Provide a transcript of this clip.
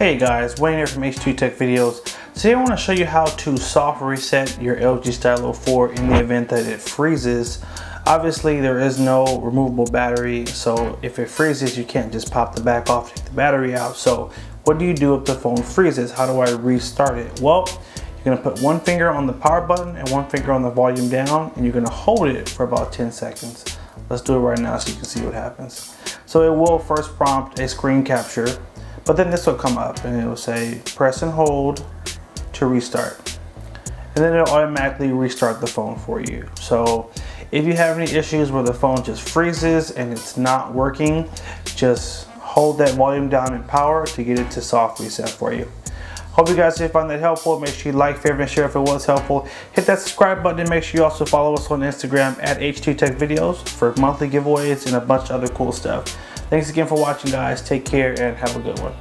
Hey guys, Wayne here from H2 Tech Videos. Today I want to show you how to soft reset your LG Stylo 4 in the event that it freezes. Obviously there is no removable battery, so if it freezes you can't just pop the back off, take the battery out. So what do you do if the phone freezes? How do I restart it? Well, you're gonna put one finger on the power button and one finger on the volume down and you're gonna hold it for about 10 seconds. Let's do it right now so you can see what happens. So it will first prompt a screen capture but then this will come up and it will say press and hold to restart. And then it'll automatically restart the phone for you. So if you have any issues where the phone just freezes and it's not working, just hold that volume down in power to get it to soft reset for you. Hope you guys did find that helpful. Make sure you like, favorite, and share if it was helpful. Hit that subscribe button and make sure you also follow us on Instagram at H2 Tech Videos for monthly giveaways and a bunch of other cool stuff. Thanks again for watching guys. Take care and have a good one.